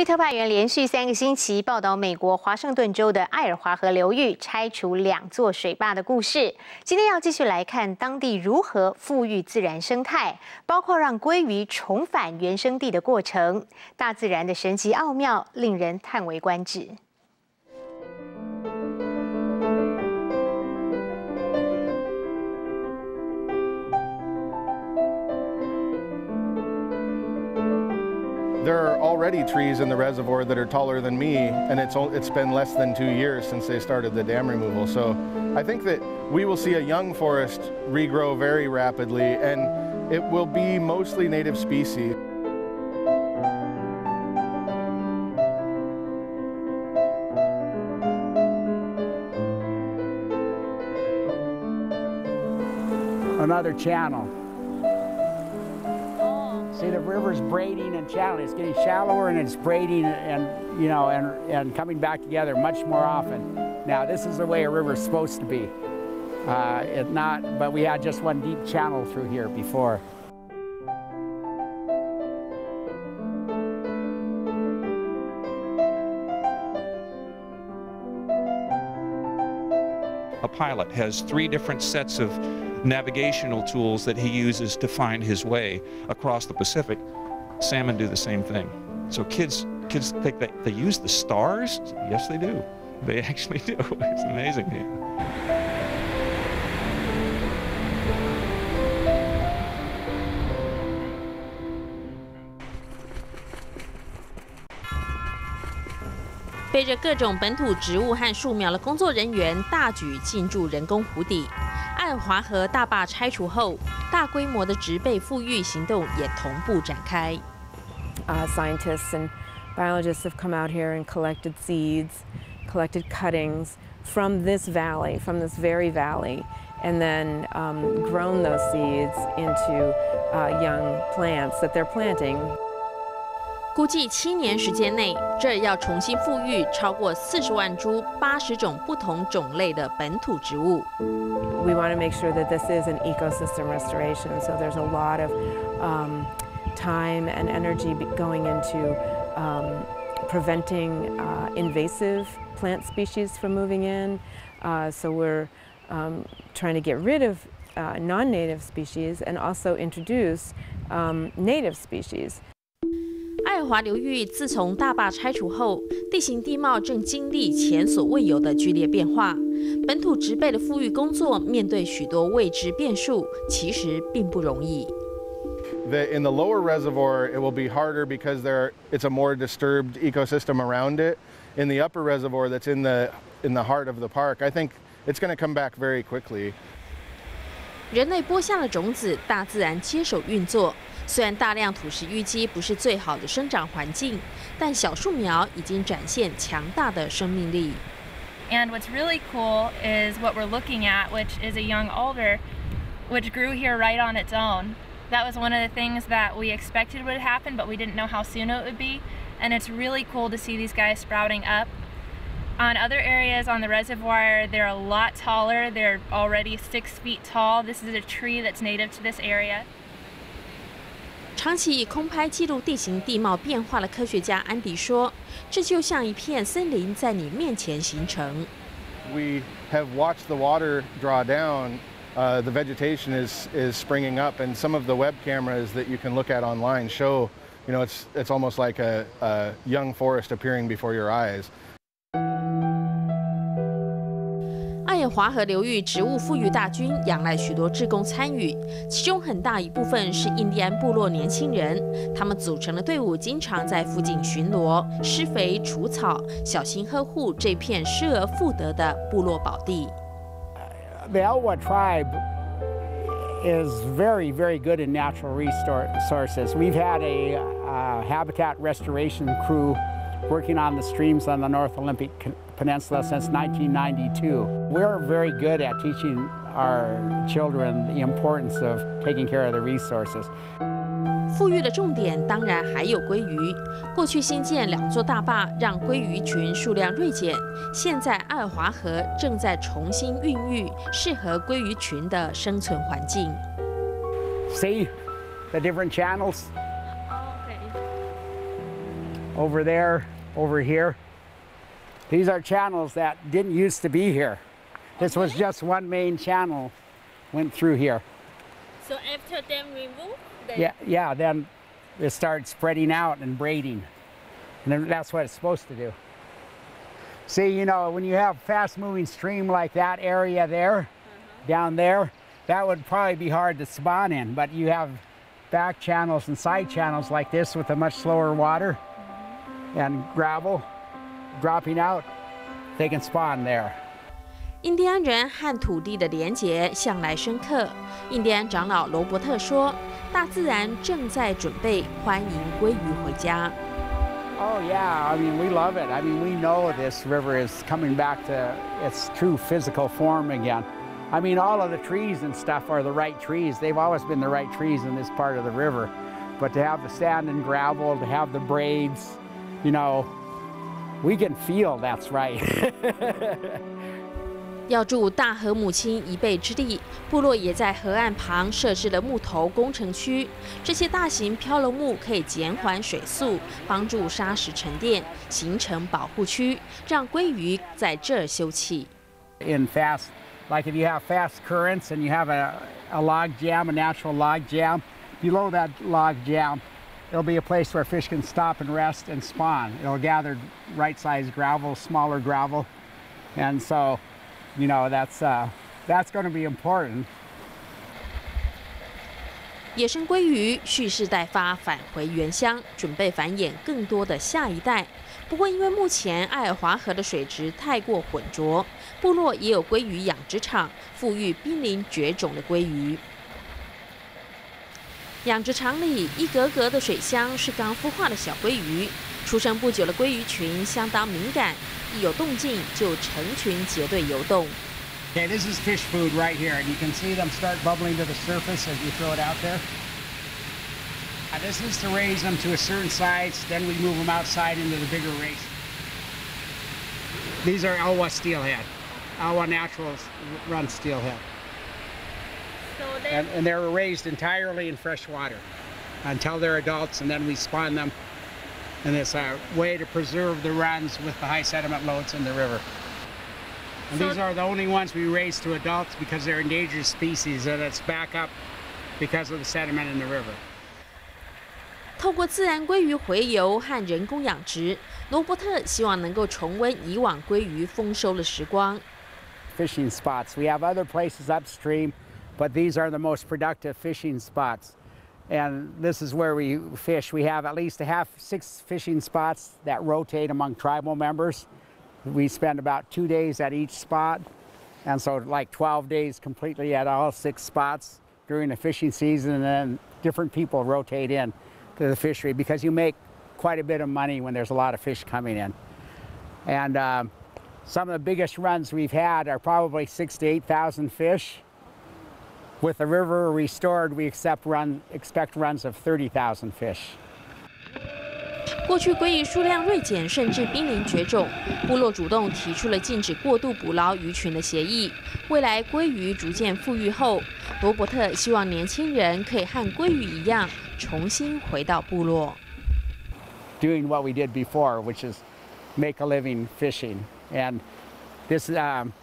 瑞特派员连续三个星期报道美国华盛顿州的爱尔华河流域拆除两座水坝的故事。今天要继续来看当地如何富裕自然生态，包括让鲑鱼重返原生地的过程。大自然的神奇奥妙，令人叹为观止。There are already trees in the reservoir that are taller than me, and it's, it's been less than two years since they started the dam removal. So I think that we will see a young forest regrow very rapidly, and it will be mostly native species. Another channel. See, the river's braiding and channeling. It's getting shallower and it's braiding and, you know, and, and coming back together much more often. Now, this is the way a river's supposed to be. Uh, it not, but we had just one deep channel through here before. A pilot has three different sets of navigational tools that he uses to find his way across the Pacific. Salmon do the same thing. So kids, kids think that they use the stars? Yes, they do. They actually do. It's amazing. 背着各种本土植物和树苗的工作人员大举进驻人工湖底。 爱华河大坝拆除后，大规模的植被复育行动也同步展开。Uh, scientists and biologists have come out here and collected seeds, collected cuttings from this valley, from this very valley, and then um, grown those seeds into uh, young plants that they're planting. 估计七年时间内，这儿要重新复育超过四十万株八十种不同种类的本土植物。We want to make sure that this is an ecosystem restoration, so there's a lot of um, time and energy going into um, preventing uh, invasive plant species from moving in. Uh, so we're um, trying to get rid of uh, non-native species and also introduce um, native species. 爱华流域自从大坝拆除后，地形地貌正经历前所未有的剧烈变化。本土植被的富裕工作面对许多未知变数，其实并不容易。The, in the lower reservoir, it will be harder because there it's a more disturbed ecosystem around it. In the upper reservoir, that's in the in the heart of the park, I think it's going to come back very quickly. 人类播下了种子，大自然接手运作。虽然大量土石淤积不是最好的生长环境，但小树苗已经展现强大的生命力。And what's really cool is what we're looking at, which is a young alder, which grew here right on its own. That was one of the things that we expected would happen, but we didn't know how soon it would be. And it's really cool to see these guys sprouting up. On other areas on the reservoir, they're a lot taller. They're already six feet tall. This is a tree that's native to this area. 长期以空拍记录地形地貌变化的科学家安迪说：“这就像一片森林在你面前形成。” We have watched the water draw down. Uh, the vegetation is is springing up, and some of the web cameras that you can look at online show, you know, it's it's almost like a, a young forest appearing before your eyes. 华河流域植物富裕大军仰赖许多志工参与，其中很大一部分是印第安部落年轻人。他们组成的队伍经常在附近巡逻、施肥、除草，小心呵护这片失而复得的部落宝地。The Elwha tribe is very, very good in natural resources. We've had a uh, habitat restoration crew working on the streams on the North Olympic Peninsula since 1992. We're very good at teaching our children the importance of taking care of the resources. 复育的重点当然还有鲑鱼。过去新建两座大坝，让鲑鱼群数量锐减。现在爱华河正在重新孕育适合鲑鱼群的生存环境。See the different channels over there, over here. These are channels that didn't used to be here. This was just one main channel went through here. So after dam removed, Yeah, yeah, then it started spreading out and braiding. And that's what it's supposed to do. See, you know, when you have fast moving stream like that area there, uh-huh. down there, that would probably be hard to spawn in. But you have back channels and side channels like this with a much slower water and gravel dropping out, they can spawn there. 印第安人和土地的连结向来深刻。印第安长老罗伯特说：“大自然正在准备欢迎鲑鱼回家。” Oh yeah, I mean we love it. I mean we know this river is coming back to its true physical form again. I mean all of the trees and stuff are the right trees. They've always been the right trees in this part of the river. But to have the sand and gravel, to have the braids, you know, we can feel that's right. 要助大河母亲一臂之力，部落也在河岸旁设置了木头工程区。这些大型漂流木可以减缓水速，帮助沙石沉淀，形成保护区，让鲑鱼在这儿休憩。in fast, like if you have fast currents and you have a, a log jam, a natural log jam, below that log jam, it'll be a place where fish can stop and rest and spawn. It'll gather right-sized gravel, smaller gravel, and so, you know, that's uh, that's going to be important. 野生鲑鱼蓄势待发，返回原乡，准备繁衍更多的下一代。不过，因为目前爱尔华河的水质太过浑浊，部落也有鲑鱼养殖场，富裕濒临绝种的鲑鱼。养殖场里一格格的水箱是刚孵化的小鲑鱼，出生不久的鲑鱼群相当敏感，一有动静就成群结队游动。Okay, this is fish food right here, and you can see them start bubbling to the surface as you throw it out there. This is to raise them to a certain size, then we move them outside into the bigger race. These are Alwa steelhead. Alwa Naturals run steelhead. So then And, and they're raised entirely in fresh water until they're adults, and then we spawn them. And it's a way to preserve the runs with the high sediment loads in the river. And these are the only ones we raise to adults because they're endangered species, and it's back up because of the sediment in the river. 透过自然鲑鱼洄游和人工养殖，罗伯特希望能够重温以往鲑鱼丰收的时光。 Fishing spots. We have other places upstream, but these are the most productive fishing spots. And this is where we fish. We have at least a half, six fishing spots that rotate among tribal members. We spend about two days at each spot, and so like 12 days completely at all six spots during the fishing season, and then different people rotate in to the fishery because you make quite a bit of money when there's a lot of fish coming in. And um, some of the biggest runs we've had are probably six to 8,000 fish. With the river restored, we accept run, expect runs of 30,000 fish. 过去鲑鱼数量锐减，甚至濒临绝种。部落主动提出了禁止过度捕捞鱼群的协议。未来鲑鱼逐渐富裕后，罗伯特希望年轻人可以和鲑鱼一样，重新回到部落。 doing what we did before, which is make a living fishing. And this, um,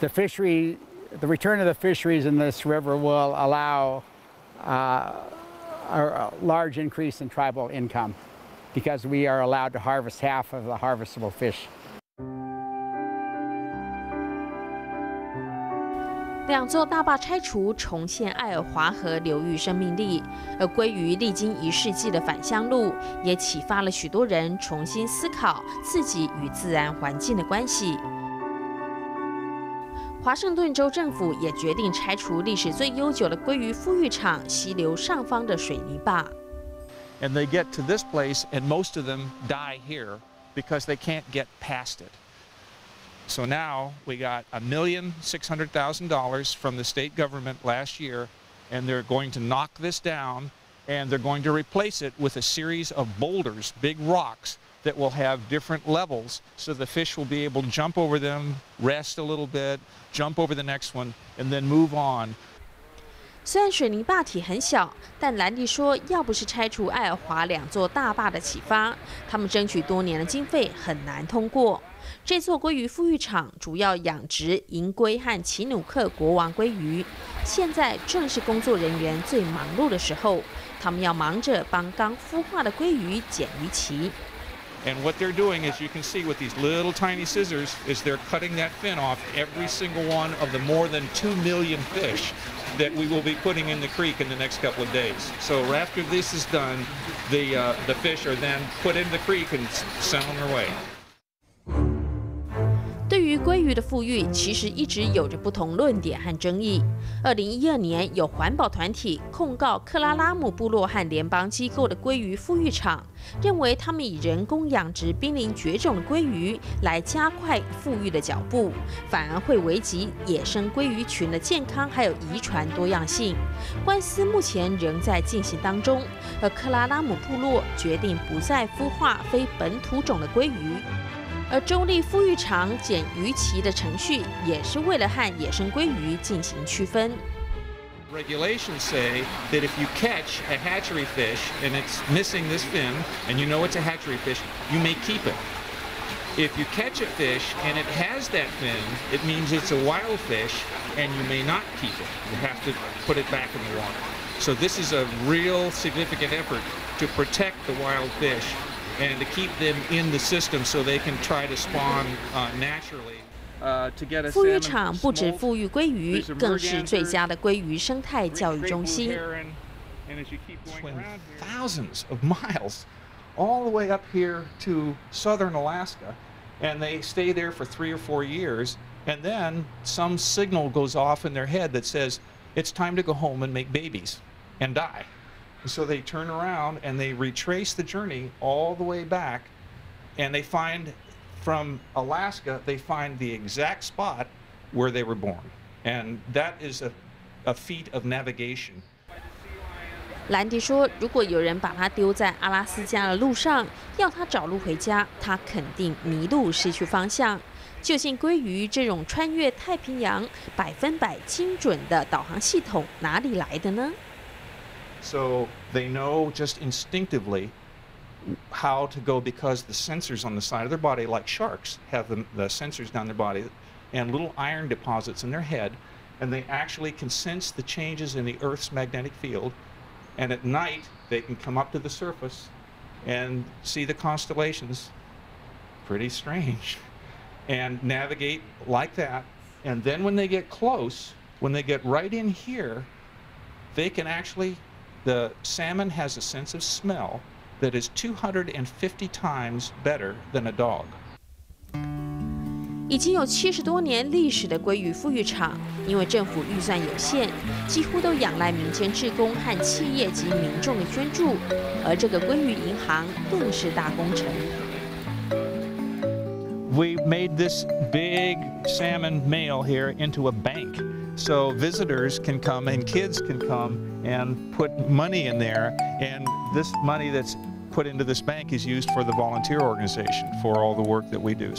the fishery, the return of the fisheries in this river will allow uh, a, a large increase in tribal income because we are allowed to harvest half of the harvestable fish. 两座大坝拆除，重现爱尔华河流域生命力。而鲑鱼历经一世纪的返乡路，也启发了许多人重新思考自己与自然环境的关系。 华盛顿州政府也决定拆除历史最悠久的鲑鱼孵育场溪流上方的水泥坝。 And they get to this place, and most of them die here because they can't get past it. So now we got a million six hundred thousand dollars from the state government last year, and they're going to knock this down and they're going to replace it with a series of boulders, big rocks that will have different levels so the fish will be able to jump over them, rest a little bit, jump over the next one, and then move on. 虽然水泥坝体很小，但兰迪说，要不是拆除爱尔华两座大坝的启发，他们争取多年的经费很难通过。这座鲑鱼富裕场主要养殖银龟和奇努克国王鲑鱼，现在正是工作人员最忙碌的时候，他们要忙着帮刚孵化的鲑鱼剪鱼鳍。And what they're doing, as you can see with these little tiny scissors, is they're cutting that fin off every single one of the more than 2 million fish that we will be putting in the creek in the next couple of days. So after this is done, the, uh, the fish are then put in the creek and sent on their way. 对于鲑鱼的富裕，其实一直有着不同论点和争议。二零一二年，有环保团体控告克拉拉姆部落和联邦机构的鲑鱼富裕场，认为他们以人工养殖濒临绝种的鲑鱼来加快富裕的脚步，反而会危及野生鲑鱼群的健康还有遗传多样性。官司目前仍在进行当中，而克拉拉姆部落决定不再孵化非本土种的鲑鱼。而中立孵育场剪鱼鳍的程序，也是为了和野生鲑鱼进行区分。Regulations say that if you catch a hatchery fish and it's missing this fin, and you know it's a hatchery fish, you may keep it. If you catch a fish and it has that fin, it means it's a wild fish, and you may not keep it. You have to put it back in the water. So this is a real significant effort to protect the wild fish and to keep them in the system so they can try to spawn uh, naturally. Uh, 孵育场不止富裕鲑鱼，更是最佳的鲑鱼生态教育中心。Swim thousands of miles all the way up here to southern Alaska, and they stay there for three or four years, and then some signal goes off in their head that says it's time to go home and make babies and die. So they turn around and they retrace the journey all the way back, and they find from Alaska, they find the exact spot where they were born. And that is a, a feat of navigation. 兰迪说：“如果有人把他丢在阿拉斯加的路上，要他找路回家，他肯定迷路、失去方向。究竟鲑鱼这种穿越太平洋、百分百精准的导航系统哪里来的呢？” So they know just instinctively how to go because the sensors on the side of their body, like sharks, have the, the sensors down their body and little iron deposits in their head, and they actually can sense the changes in the Earth's magnetic field. And at night, they can come up to the surface and see the constellations. Pretty strange. And navigate like that. And then when they get close, when they get right in here, they can actually the salmon has a sense of smell that is 250 times better than a dog. 已经有七十多年历史的鲑鱼孵育场，因为政府预算有限，几乎都仰赖民间志工和企业及民众的捐助，而这个鲑鱼银行更是大工程。We made this big salmon mail here into a bank, so visitors can come and kids can come and put money in there. And this money that's put into this bank is used for the volunteer organization for all the work that we do.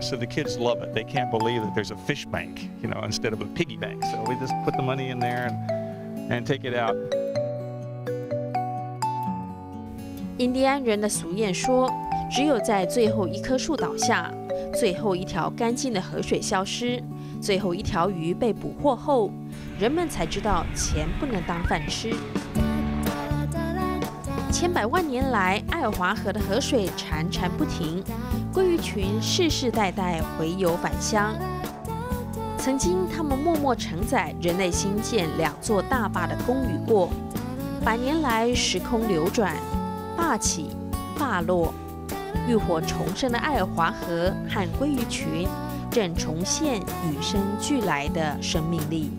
So the kids love it. They can't believe that there's a fish bank, you know, instead of a piggy bank. So we just put the money in there and, and take it out. 印第安人的俗谚说：“只有在最后一棵树倒下，最后一条干净的河水消失。” 最后一条鱼被捕获后，人们才知道钱不能当饭吃。千百万年来，爱尔华河的河水潺潺不停，鲑鱼群世世代代回游返乡。曾经，他们默默承载人类新建两座大坝的功与过。百年来，时空流转，坝起坝落，浴火重生的爱尔华河和鲑鱼群。正重现与生俱来的生命力。